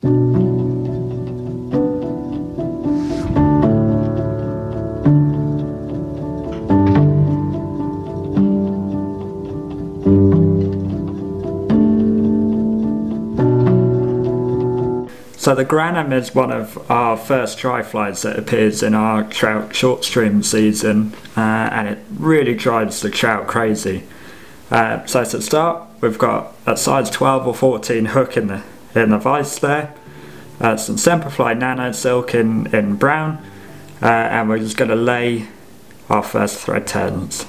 So the Grannom is one of our first flies that appears in our trout chalk stream season uh, and it really drives the trout crazy. Uh, so to start we've got a size 12 or 14 hook in the in the vise there, uh, some Semperfli Nano Silk in, in brown uh, and we're just going to lay our first thread turns.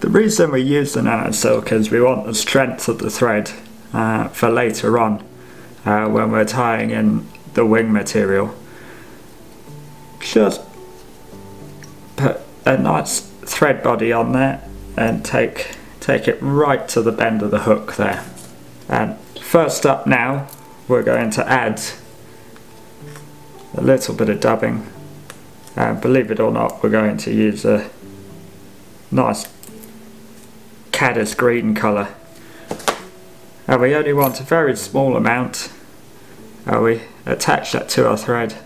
The reason we use the nano silk is we want the strength of the thread uh, for later on uh, when we're tying in the wing material. Just put a nice thread body on there and take take it right to the bend of the hook there. And first up now we're going to add a little bit of dubbing and believe it or not we're going to use a nice caddis green colour. And we only want a very small amount. And we attach that to our thread.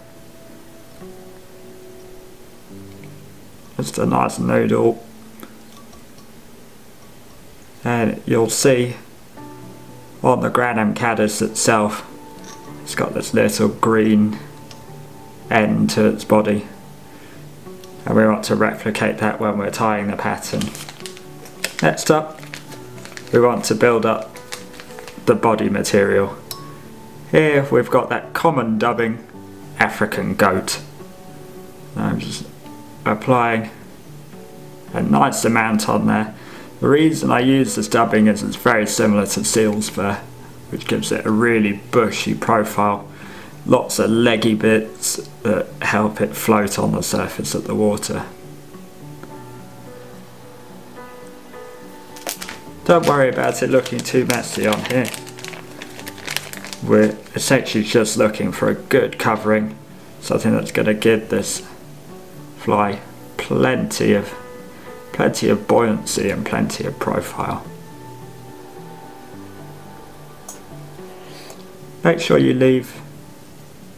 Just a nice noodle. And you'll see on the Grannom caddis itself, it's got this little green end to its body. And we want to replicate that when we're tying the pattern. Next up, we want to build up the body material. Here we've got that common dubbing African goat. I'm just applying a nice amount on there. The reason I use this dubbing is it's very similar to seal's fur, which gives it a really bushy profile. Lots of leggy bits that help it float on the surface of the water. Don't worry about it looking too messy on here. We're essentially just looking for a good covering, something that's going to give this fly plenty of plenty of buoyancy and plenty of profile. Make sure you leave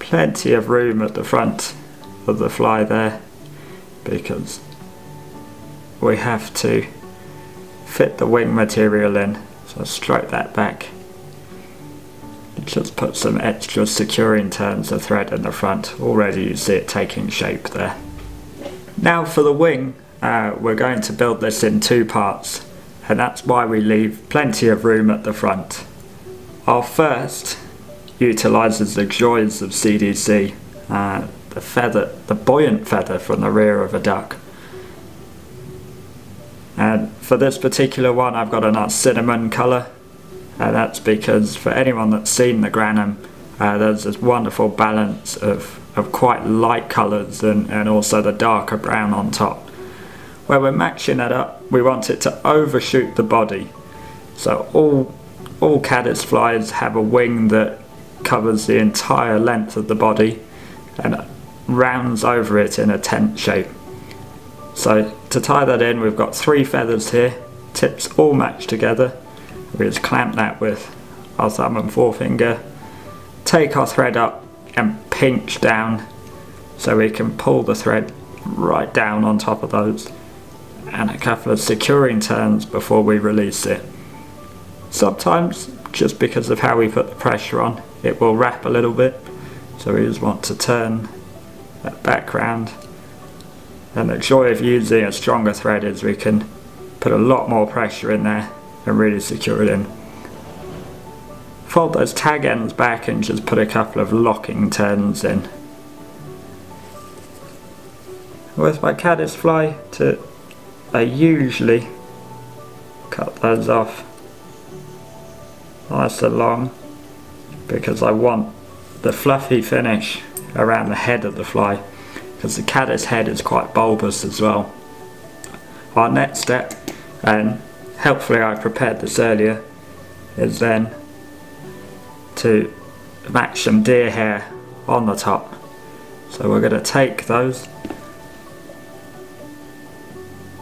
plenty of room at the front of the fly there because we have to fit the wing material in. So I'll stroke that back. Just put some extra securing turns of thread in the front. Already you see it taking shape there. Now for the wing, uh, we're going to build this in two parts. And that's why we leave plenty of room at the front. Our first utilises the joys of CDC, uh, the feather, the buoyant feather from the rear of a duck. And for this particular one I've got a nice cinnamon colour and that's because for anyone that's seen the Grannom uh, there's this wonderful balance of, of quite light colours and, and also the darker brown on top. Where we're matching that up we want it to overshoot the body so all, all caddis flies have a wing that covers the entire length of the body and rounds over it in a tent shape. So to tie that in we've got three feathers here, tips all matched together. We just clamp that with our thumb and forefinger, take our thread up and pinch down so we can pull the thread right down on top of those and a couple of securing turns before we release it. Sometimes, just because of how we put the pressure on, it will wrap a little bit so we just want to turn that background and the joy of using a stronger thread is we can put a lot more pressure in there and really secure it in. Fold those tag ends back and just put a couple of locking turns in. With my caddis fly to I usually cut those off nice and long because I want the fluffy finish around the head of the fly because the caddis head is quite bulbous as well. Our next step, and helpfully I prepared this earlier, is then to match some deer hair on the top. So we're going to take those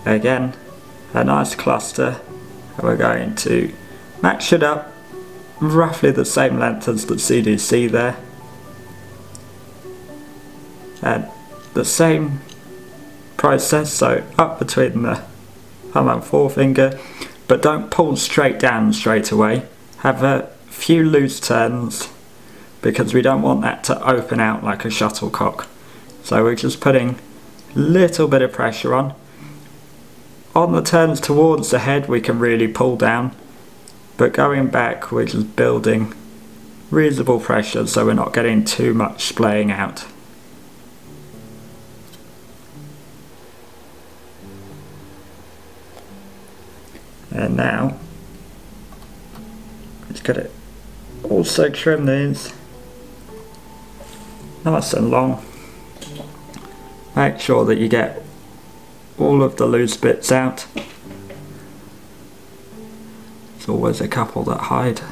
again. A nice cluster. And we're going to match it up roughly the same length as the CDC there. And the same process so up between the thumb and forefinger but don't pull straight down straight away. Have a few loose turns because we don't want that to open out like a shuttlecock. So we're just putting a little bit of pressure on on the turns towards the head we can really pull down but going back we're just building reasonable pressure so we're not getting too much splaying out. And now let's get it also trim these nice and long. Make sure that you get all of the loose bits out. There's always a couple that hide.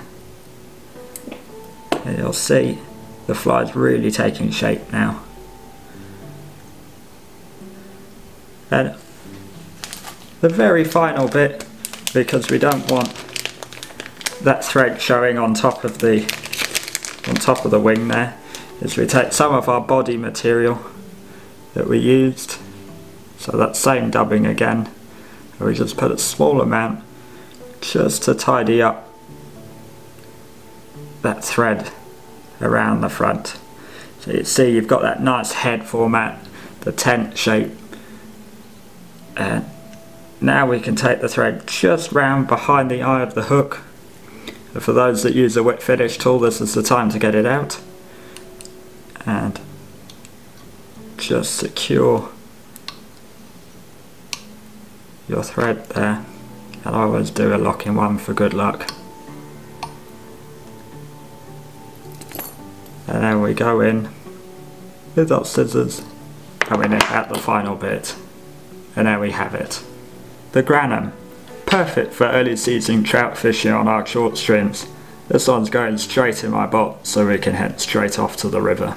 And you'll see the fly's really taking shape now. And the very final bit, because we don't want that thread showing on top of the on top of the wing there, is we take some of our body material that we used so that same dubbing again. We just put a small amount just to tidy up that thread around the front. So you see you've got that nice head format, the tent shape. And now we can take the thread just round behind the eye of the hook. And for those that use a whip finish tool, this is the time to get it out. And just secure your thread there and I always do a locking one for good luck. And then we go in with our scissors and we nip out the final bit. And there we have it. The Grannom. Perfect for early season trout fishing on our chalk streams. This one's going straight in my boat so we can head straight off to the river